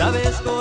¿Sabes cómo?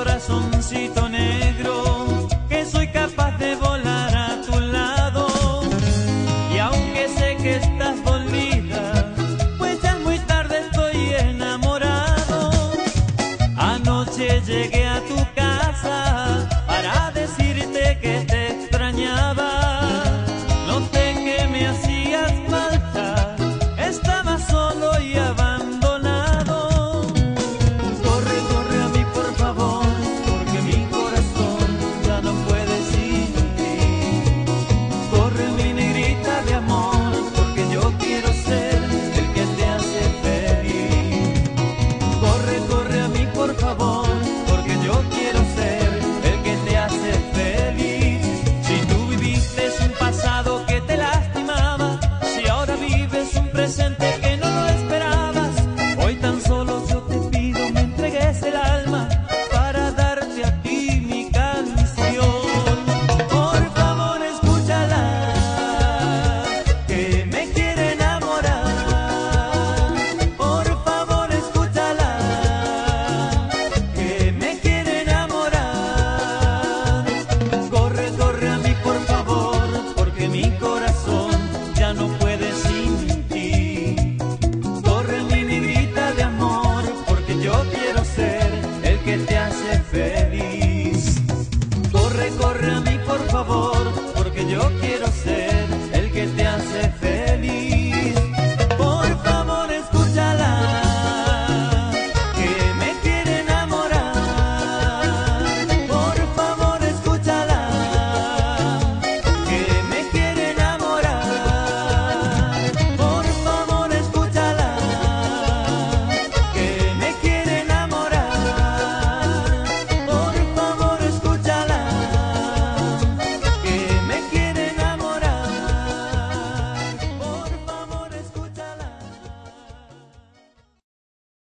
yo quiero ser.